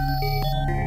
Música